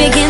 Baby,